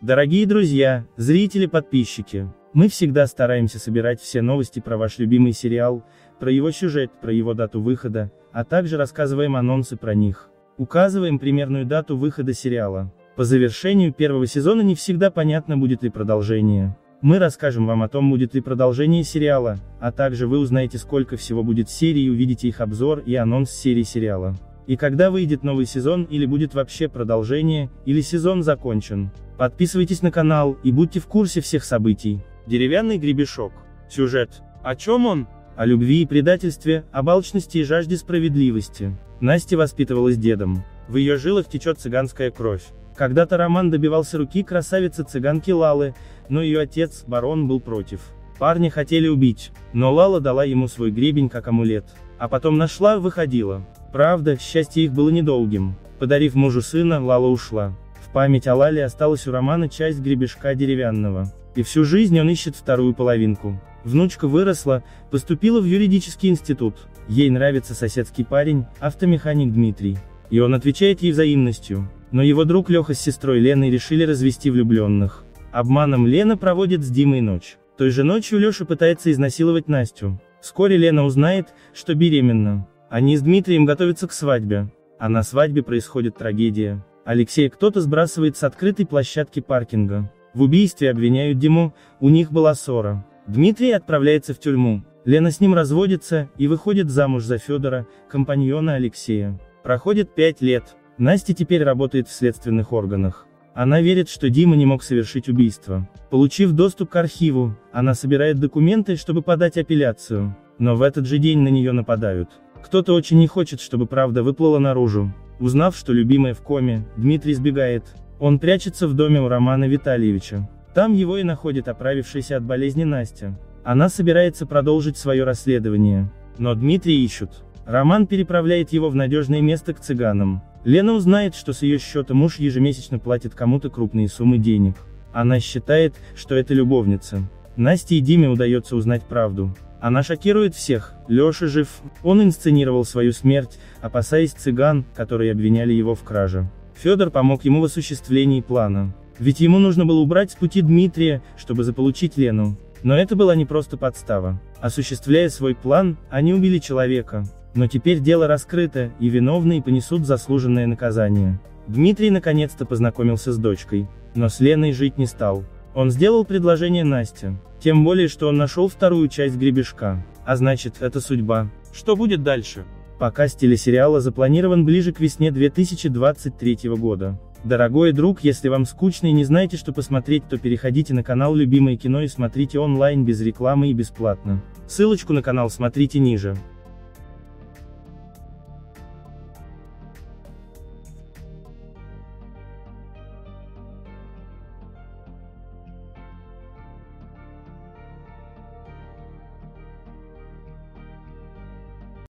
Дорогие друзья, зрители, подписчики, мы всегда стараемся собирать все новости про ваш любимый сериал, про его сюжет, про его дату выхода, а также рассказываем анонсы про них. Указываем примерную дату выхода сериала. По завершению первого сезона не всегда понятно будет ли продолжение. Мы расскажем вам о том, будет ли продолжение сериала, а также вы узнаете сколько всего будет серий и увидите их обзор и анонс серии сериала. И когда выйдет новый сезон или будет вообще продолжение, или сезон закончен. Подписывайтесь на канал и будьте в курсе всех событий. Деревянный гребешок. Сюжет. О чем он? О любви и предательстве, об алчности и жажде справедливости. Настя воспитывалась дедом. В ее жилах течет цыганская кровь. Когда-то Роман добивался руки красавицы-цыганки Лалы, но ее отец, барон, был против. Парня хотели убить, но Лала дала ему свой гребень как амулет. А потом нашла, выходила. Правда, счастье их было недолгим. Подарив мужу сына, Лала ушла. В память о Лале осталась у Романа часть гребешка деревянного. И всю жизнь он ищет вторую половинку. Внучка выросла, поступила в юридический институт. Ей нравится соседский парень, автомеханик Дмитрий. И он отвечает ей взаимностью. Но его друг Леха с сестрой Леной решили развести влюбленных. Обманом Лена проводит с Димой ночь. Той же ночью Леша пытается изнасиловать Настю. Вскоре Лена узнает, что беременна. Они с Дмитрием готовятся к свадьбе. А на свадьбе происходит трагедия. Алексея кто-то сбрасывает с открытой площадки паркинга. В убийстве обвиняют Диму, у них была ссора. Дмитрий отправляется в тюрьму. Лена с ним разводится и выходит замуж за Федора, компаньона Алексея. Проходит пять лет. Настя теперь работает в следственных органах. Она верит, что Дима не мог совершить убийство. Получив доступ к архиву, она собирает документы, чтобы подать апелляцию. Но в этот же день на нее нападают. Кто-то очень не хочет, чтобы правда выплыла наружу. Узнав, что любимая в коме, Дмитрий сбегает. Он прячется в доме у Романа Витальевича. Там его и находит оправившаяся от болезни Настя. Она собирается продолжить свое расследование. Но Дмитрий ищут. Роман переправляет его в надежное место к цыганам. Лена узнает, что с ее счета муж ежемесячно платит кому-то крупные суммы денег. Она считает, что это любовница. Насте и Диме удается узнать правду. Она шокирует всех, Леша жив, он инсценировал свою смерть, опасаясь цыган, которые обвиняли его в краже. Федор помог ему в осуществлении плана. Ведь ему нужно было убрать с пути Дмитрия, чтобы заполучить Лену. Но это была не просто подстава. Осуществляя свой план, они убили человека. Но теперь дело раскрыто, и виновные понесут заслуженное наказание. Дмитрий наконец-то познакомился с дочкой. Но с Леной жить не стал. Он сделал предложение Насте. Тем более, что он нашел вторую часть гребешка. А значит, это судьба. Что будет дальше? Показ телесериала запланирован ближе к весне 2023 года. Дорогой друг, если вам скучно и не знаете, что посмотреть, то переходите на канал Любимое кино и смотрите онлайн без рекламы и бесплатно. Ссылочку на канал смотрите ниже.